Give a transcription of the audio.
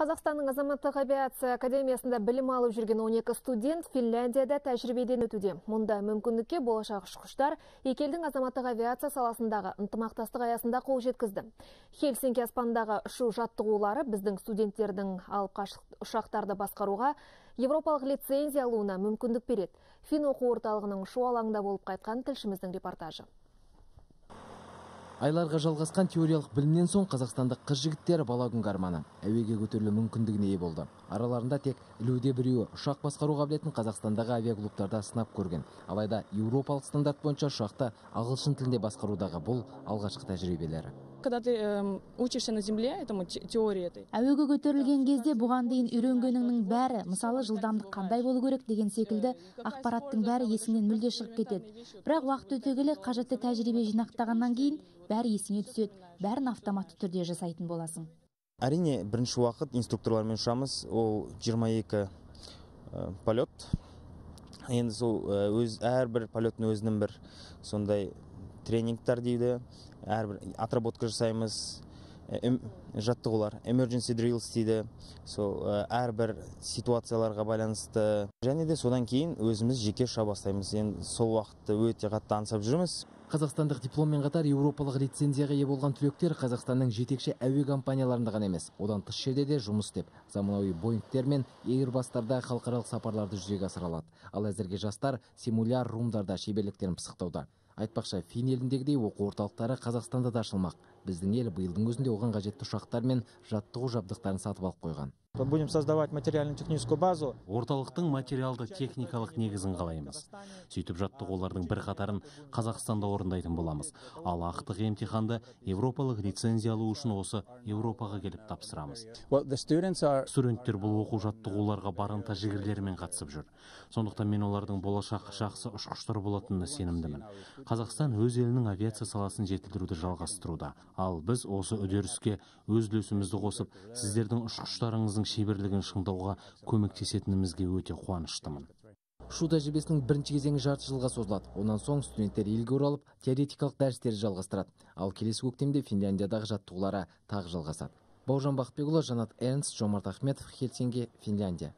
Қазақстанның азаматтық авиация академиясында білім алып жүрген 12 студент Финляндияда тәжірибеден өтуде. Мұнда мүмкіндікке болашақ ұшқыштар екелдің азаматтық авиация саласындағы ынтымақтастық аясында қол жеткізді. Хельсинки аспандағы ұшу жаттығулары біздің студенттердің алып ұшақтарды басқаруға Европалық лицензия алуына мүмкіндік береді. Фин оқу орталығының ұшу алаңында болып қайтқан тілшіміздің репортажы. Айларға жалғасқан теориялық білімнен соң қазақстандық қыз жігіттері бала күнгі арманы әуеге көтерілу мүмкіндігіне ие болды. Араларында тек ілуде біреуі ұшақ басқару қабілетін Қазақстандағы авиаклубтарда сынап көрген. Алайда еуропалық стандарт бойынша ұшақты ағылшын тілінде басқарудағы бұл алғашқы тәжірибелері когда ты э, учишься на земле этому теории этой. Әуеге көтерілген кезде бұған дейін үйренгеніңнің бәрі мысалы жылдамдық қандай болу керек деген секілді ақпараттың бәрі есіңнен мүлде шығып кетеді. Бірақ уақыт өте келе қажетті тәжірибе жинақтағаннан кейін бәрі есіңе түседі бәрін автоматты түрде жасайтын боласың. Әрине бірінші уақыт инструкторлармен ұшамыз. Ол 22 ә, полет. Енді сол өз әрбір полеттің өзінің бір сондай тренингтер дейді. Әрбір отработка жасаймыз. Жаттығулар emergency drills дейді. Сол әрбір ситуацияларға байланысты. Және де содан кейін өзіміз жеке ұша бастаймыз. Енді сол уақытты өте қатты аңсап жүрміз. Қазақстандық дипломмен қатар еуропалық лицензияға ие болған түлектер қазақстанның жетекші әуе компанияларында ғана емес одан тыс жерде де жұмыс істеп заманауи боингтер мен эйрбастарда халықаралық сапарларды жүзеге асыра алады. Ал әзірге жастар симуляр румдарда шеберліктерін пысықтауда. Айтпақшы фин еліндегідей оқу орталықтары қазақстанда да ашылмақ. Біздің ел биылдың өзінде оған қажетті ұшақтар мен жаттығу жабдықтарын сатып алып қойған. Будем создавать материально-техническую базу. Орталықтың материалды техникалық негізін қалаймыз. Сөйтіп жаттығулардың бір қатарын қазақстанда орындайтын боламыз. Ал ақтық емтиханды еуропалық лицензия алу үшін осы еуропаға келіп тапсырамыз. Студенттер бұл оқу жаттығуларға барынта жігерлерімен қатысып жүр. Сондықтан мен олардың болашақ жақсы ұшқыштар болатынына сенімдімін. Қазақстан өз елінің авиация саласын жетілдіруді жалғастыруда. Ал біз осы үдеріске өз үлесімізді қосып сіздердің ұшқыштарыңыздың шеберлігін шыңдауға көмектесетінімізге өте қуаныштымын. Ұшу тәжірибесінің бірінші кезеңі жарты жылға созылады. Онан соң студенттер елге оралып теоретикалық дәрістерді жалғастырады. Ал келесі көктемде финляндиядағы жаттығулары тағы жалғасады. Бауыржан бақытбекұлы жанат эрнст жомарт ахметов хельсинки финляндия.